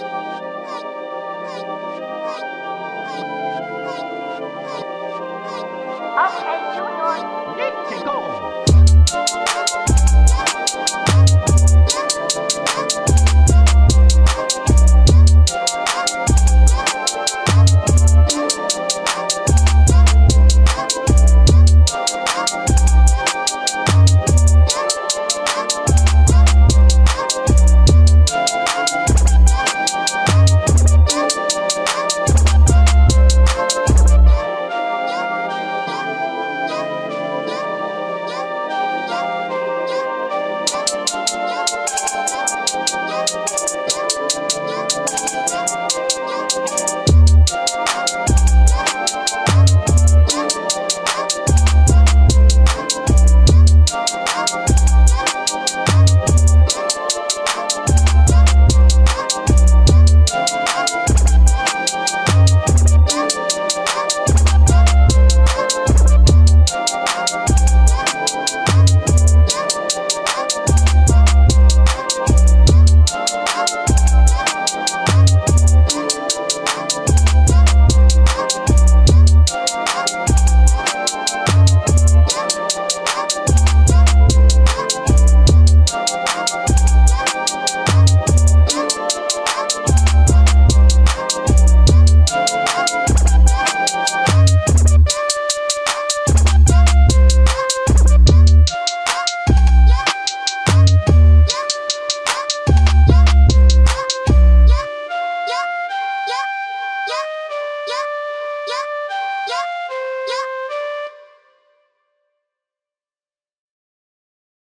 Up and New York, let's go!